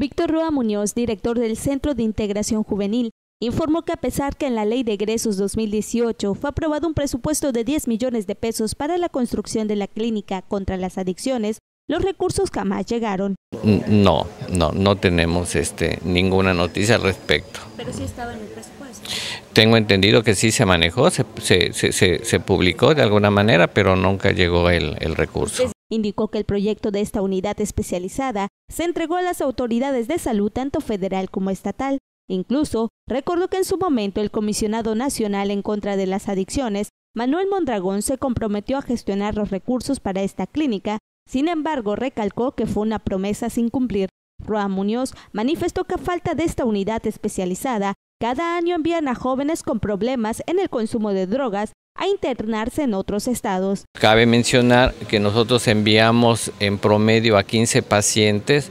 Víctor Roa Muñoz, director del Centro de Integración Juvenil, informó que a pesar que en la Ley de Egresos 2018 fue aprobado un presupuesto de 10 millones de pesos para la construcción de la clínica contra las adicciones, los recursos jamás llegaron. No, no, no tenemos este, ninguna noticia al respecto. Pero sí estaba en el presupuesto. Tengo entendido que sí se manejó, se, se, se, se publicó de alguna manera, pero nunca llegó el, el recurso. Indicó que el proyecto de esta unidad especializada se entregó a las autoridades de salud tanto federal como estatal. Incluso recordó que en su momento el comisionado nacional en contra de las adicciones, Manuel Mondragón, se comprometió a gestionar los recursos para esta clínica, sin embargo recalcó que fue una promesa sin cumplir. Roa Muñoz manifestó que a falta de esta unidad especializada, cada año envían a jóvenes con problemas en el consumo de drogas a internarse en otros estados. Cabe mencionar que nosotros enviamos en promedio a 15 pacientes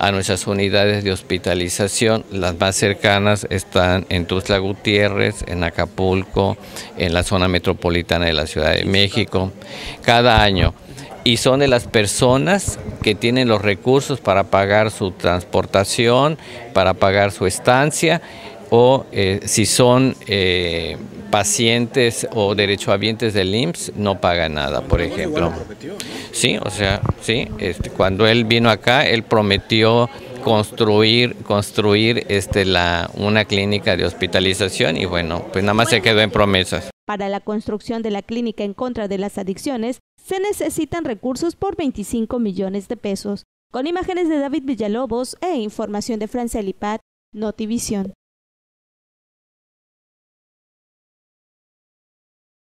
a nuestras unidades de hospitalización. Las más cercanas están en Tuzla Gutiérrez, en Acapulco, en la zona metropolitana de la Ciudad de México, cada año. Y son de las personas que tienen los recursos para pagar su transportación, para pagar su estancia, o eh, si son eh, pacientes o derechohabientes del IMSS no pagan nada, por ejemplo. Sí, o sea, sí, este, cuando él vino acá, él prometió construir construir este la una clínica de hospitalización y bueno, pues nada más se quedó en promesas. Para la construcción de la clínica en contra de las adicciones se necesitan recursos por 25 millones de pesos. Con imágenes de David Villalobos e información de Francia Lipat, Notivisión.